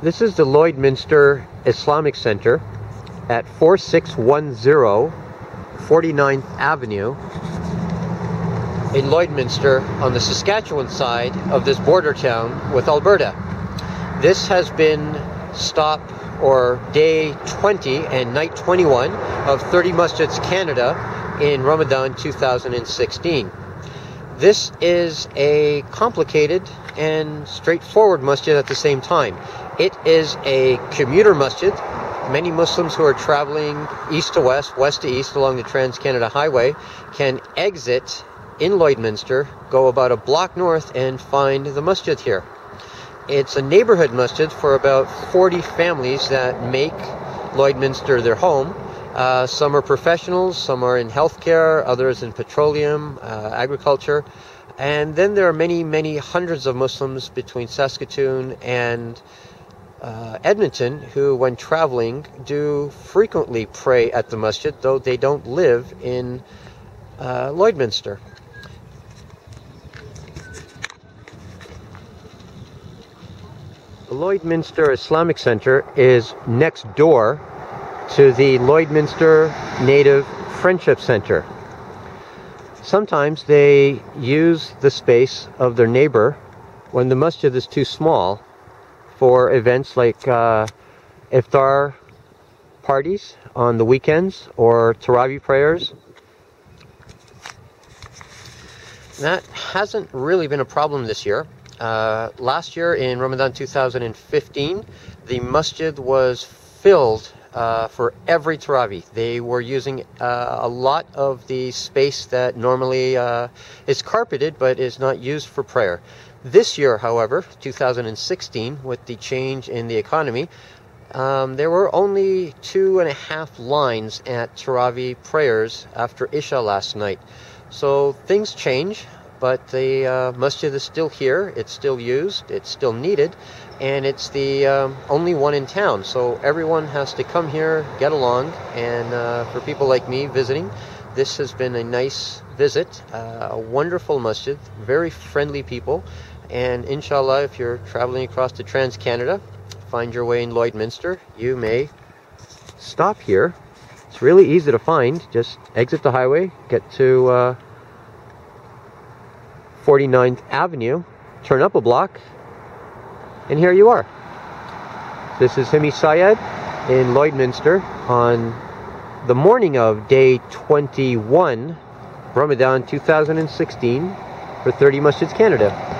This is the Lloydminster Islamic Center at 4610 49th Avenue in Lloydminster on the Saskatchewan side of this border town with Alberta. This has been stop or day 20 and night 21 of 30 Masjids Canada in Ramadan 2016. This is a complicated and straightforward masjid at the same time. It is a commuter masjid. Many Muslims who are traveling east to west, west to east along the Trans Canada Highway can exit in Lloydminster, go about a block north, and find the masjid here. It's a neighborhood masjid for about 40 families that make Lloydminster their home. Uh, some are professionals, some are in healthcare, others in petroleum, uh, agriculture. And then there are many, many hundreds of Muslims between Saskatoon and uh, Edmonton who, when traveling, do frequently pray at the masjid, though they don't live in uh, Lloydminster. The Lloydminster Islamic Center is next door to the Lloydminster Native Friendship Center. Sometimes they use the space of their neighbor when the masjid is too small for events like uh, iftar parties on the weekends or Tarawih prayers. That hasn't really been a problem this year. Uh, last year in Ramadan 2015, the masjid was filled uh, for every Tarawih. They were using uh, a lot of the space that normally uh, is carpeted but is not used for prayer. This year, however, 2016, with the change in the economy, um, there were only two and a half lines at Tarawih prayers after Isha last night. So things change, but the uh, masjid is still here. It's still used. It's still needed, and it's the um, only one in town. So everyone has to come here, get along, and uh, for people like me visiting, this has been a nice visit. Uh, a wonderful masjid, very friendly people. And inshallah, if you're traveling across to Trans Canada, find your way in Lloydminster, you may stop here. It's really easy to find. Just exit the highway, get to uh, 49th Avenue, turn up a block, and here you are. This is HiMY SYeD in Lloydminster on the morning of day 21, Ramadan 2016 for 30 Masjids Canada.